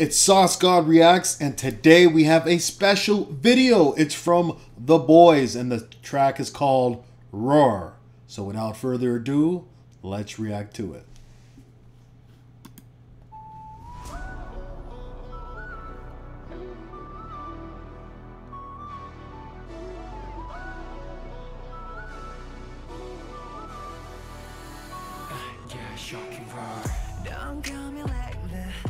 It's Sauce God Reacts, and today we have a special video. It's from The Boyz, and the track is called Roar. So without further ado, let's react to it. Yeah, shocking roar. Don't call me lately. 아,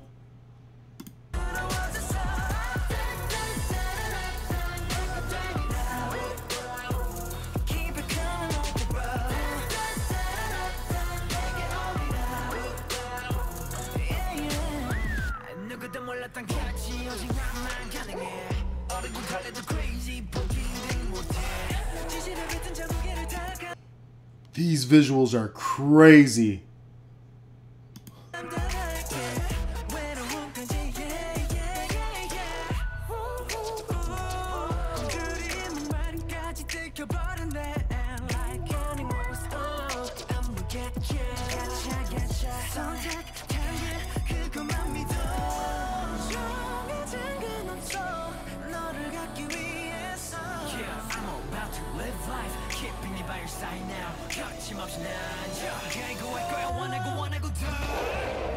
These visuals are crazy. you by your side now 거침없이 난 결국할 거야 원하고 원하고 더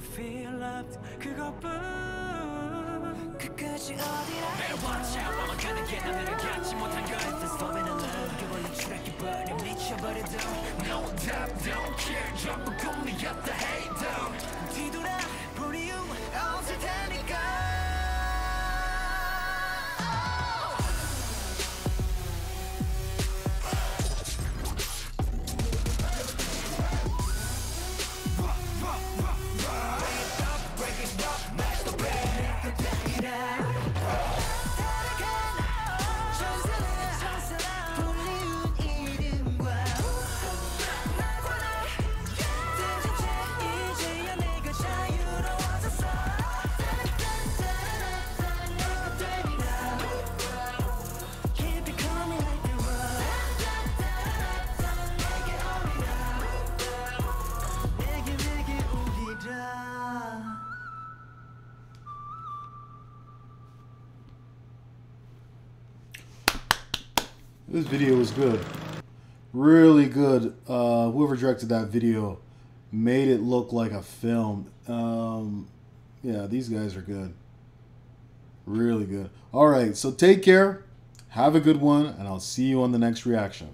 feel loved 그것뿐 끝까지 어디라 Better watch out 아마 가는 게 남들을 갖지 못한 걸 This love in love 그걸로 추락해버려 미쳐버려도 No doubt don't care 전부 꿈이었다 hey don't 뒤돌아 볼 이유 없 This video was good. Really good. Uh, whoever directed that video made it look like a film. Um, yeah, these guys are good. Really good. All right, so take care. Have a good one, and I'll see you on the next reaction.